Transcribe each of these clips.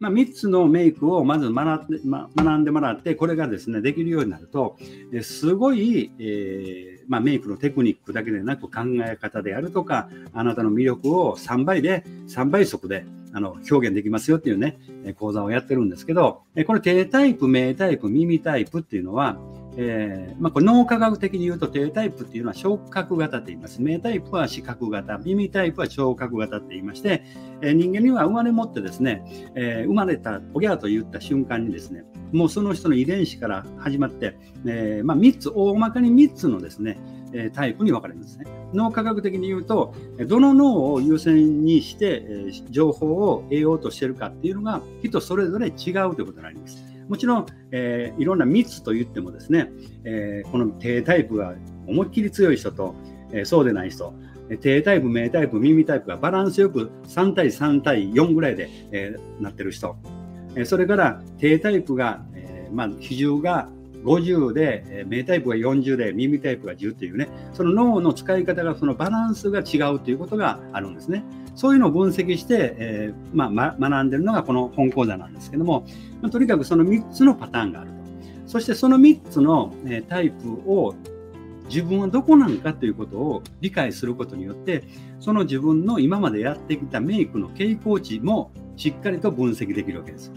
まあ、3つのメイクをまず学んで,、ま、学んでもらって、これがですね、できるようになると、すごい、えー、まあ、メイクのテクニックだけでなく考え方であるとか、あなたの魅力を3倍で、3倍速であの表現できますよっていうね、講座をやってるんですけど、これ低タイプ、名タイプ、耳タイプっていうのは、えーまあ、これ脳科学的に言うと低タイプっていうのは触覚型と言います。名タイプは視覚型、耳タイプは聴覚型って言いまして、えー、人間には生まれ持ってですね、えー、生まれたおぎゃーと言った瞬間にですね、もうその人の遺伝子から始まって、えまあ、3つ、大まかに3つのですね、えタイプに分かれるんですね。脳科学的に言うと、どの脳を優先にして、え情報を得ようとしてるかっていうのが人それぞれ違うということになります。もちろん、えー、いろんな密といってもですね、えー、この低タイプが思いっきり強い人と、えー、そうでない人、低タイプ、名タイプ、耳タイプがバランスよく3対3対4ぐらいで、えー、なってる人、えー、それから低タイプが、えーまあ、比重が50で、えー、名タイプが40で耳タイプが10というねその脳の使い方がそのバランスが違うということがあるんですね。そういうのを分析して、えー、まあ、学んでるのがこの本講座なんですけども、まあ、とにかくその3つのパターンがあると。そしてその3つの、え、タイプを自分はどこなのかということを理解することによってその自分の今までやってきたメイクの傾向値もしっかりと分析できるわけです。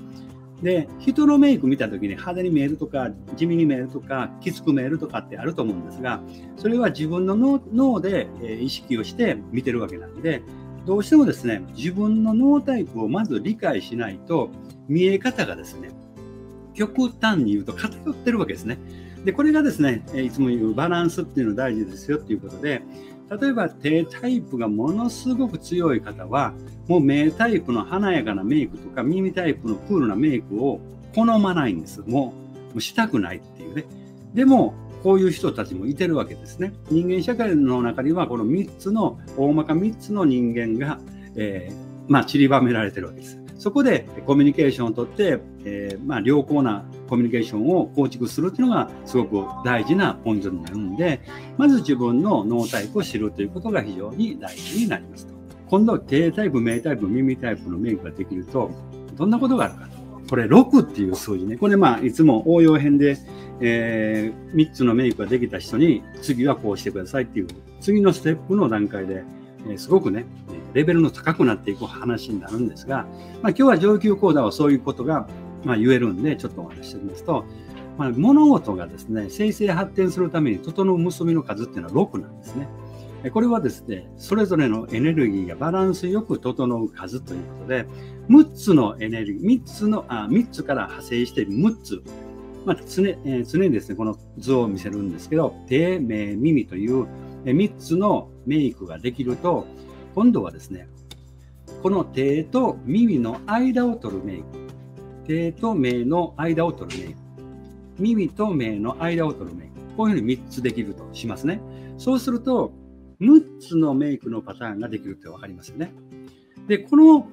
で人のメイク見た時に派手に見えるとか地味に見えるとかきつく見えるとかってあると思うんですがそれは自分の脳で意識をして見てるわけなんでどうしてもですね、自分の脳タイプをまず理解しないと、見え方がですね、極端に言うと偏ってるわけですね。で、これがですね、いつも言うバランスっていうの大事ですよっていうことで、例えば低タイプがものすごく強い方は、もう目タイプの華やかなメイクとか耳タイプのクールなメイクを好まないんです。もう、もうしたくないっていうね。でも、こういう人たちもいてるわけですね。人間社会の中にはこの3つの大まか3つの人間が、えー、まあ、散りばめられてるわけです。そこでコミュニケーションをとって、えー、まあ、良好なコミュニケーションを構築するっていうのがすごく大事なポイントになるんで、まず自分の脳タイプを知るということが非常に大事になりますと。今度、低タイプ、名タイプ、耳タイプのメイクができると、どんなことがあるかと。これ6っていう数字ね。これまあいつも応用編でえー、3つのメイクができた人に次はこうしてくださいっていう次のステップの段階で、えー、すごくねレベルの高くなっていく話になるんですが、まあ、今日は上級講座はそういうことが、まあ、言えるんでちょっとお話しておきますと、まあ、物事がですね生成発展するために整う結びの数っていうのは6なんですね。これはですね、それぞれのエネルギーがバランスよく整う数ということで、6つのエネルギー、3つの、あ3つから派生している6つ、まあ、常えー、常にですね、この図を見せるんですけど、手、目、耳という3つのメイクができると、今度はですね、この手と耳の間を取るメイク、手と目の間を取るメイク、耳と目の間を取るメイク、こういうふうに3つできるとしますね。そうすると、6つのメイクのパターンができるって分かりますよね。で、この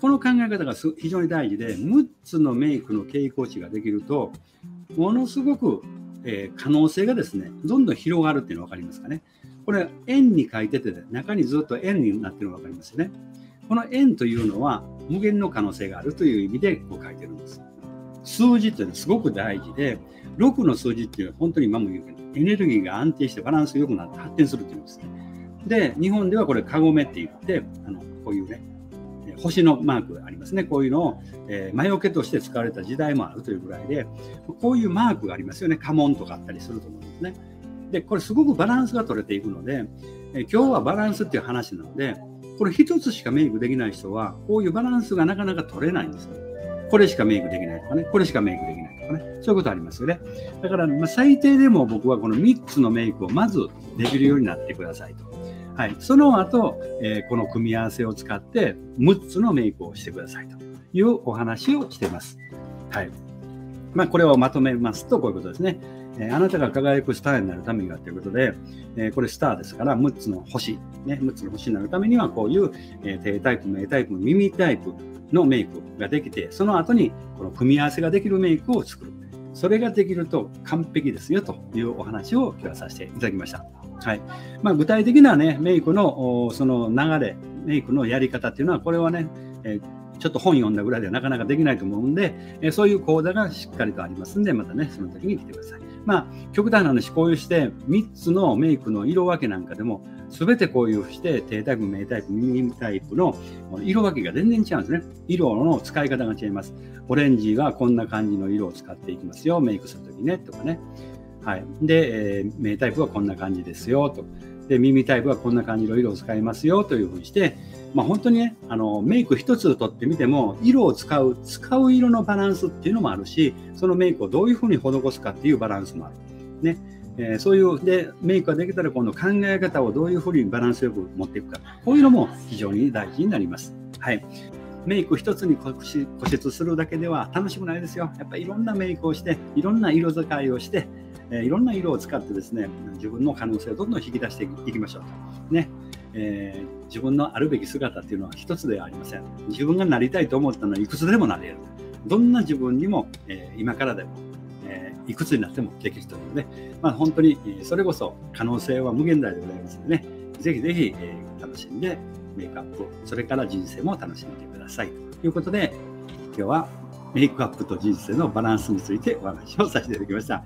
この考え方が非常に大事で、6つのメイクの傾向値ができると、ものすごく、えー、可能性がですね、どんどん広がるっていうの分かりますかね。これ、円に書いてて、中にずっと円になってるの分かりますよね。この円というのは、無限の可能性があるという意味でこう書いてるんです。数字ってすごく大事で、6の数字っていうのは本当に今も言うけど、エネルギーが安定してバランスが良くなって発展するっていうんですね。で、日本ではこれ、カゴメって言って、あのこういうね、星のマークがありますね。こういうのを、えー、魔除けとして使われた時代もあるというぐらいで、こういうマークがありますよね。家紋とかあったりすると思うんですね。で、これすごくバランスが取れていくので、えー、今日はバランスっていう話なので、これ一つしかメイクできない人は、こういうバランスがなかなか取れないんですよ。これしかメイクできないとかね、これしかメイクできないとかね、そういうことありますよね。だから、ま、最低でも僕はこの3つのメイクをまずできるようになってくださいと。はい、その後、えー、この組み合わせを使って6つのメイクをしてくださいというお話をしています。はいまあ、これをまとめますとこういうことですね。えー、あなたが輝くスターになるためにはということで、えー、これスターですから6つの星、ね、6つの星になるためにはこういう、えー、低タイプ、名タイプ、耳タイプのメイクができて、その後にこの組み合わせができるメイクを作る。それができると完璧ですよというお話を今日はさせていただきました。はいまあ、具体的な、ね、メイクのその流れ、メイクのやり方っていうのは、これはね、えちょっと本読んだぐらいではなかなかできないと思うんで、えそういう講座がしっかりとありますんで、またね、その時に来てください。まあ、極端な話、こういうして3つのメイクの色分けなんかでも、すべてこういうして低タイプ、メイタイプ、ミニタイプの色分けが全然違うんですね。色の使い方が違います。オレンジはこんな感じの色を使っていきますよ、メイクするときね、とかね。はい。で、えー、メイタイプはこんな感じですよ、と。で、耳タイプはこんな感じの色を使いますよ、というふうにして、まあ、本当にね、あのメイク一つとってみても、色を使う、使う色のバランスっていうのもあるし、そのメイクをどういうふうに施すかっていうバランスもある。ね。えー、そういう、で、メイクができたら今度考え方をどういうふうにバランスよく持っていくか。こういうのも非常に大事になります。はい。メイク一つに固執するだけでは楽しくないですよ。やっぱりいろんなメイクをして、いろんな色使いをして、え、いろんな色を使ってですね、自分の可能性をどんどん引き出していきましょうと。ね。えー、自分のあるべき姿っていうのは一つではありません。自分がなりたいと思ったのはいくつでもなれる。どんな自分にも、えー、今からでも、えー、いくつになってもできるというね、まあ、本当にそれこそ可能性は無限大でございますのでね、ぜひぜひ、え、楽しんでメイクアップ、それから人生も楽しんでください。ということで、今日はメイクアップと人生のバランスについてお話をさせていただきました。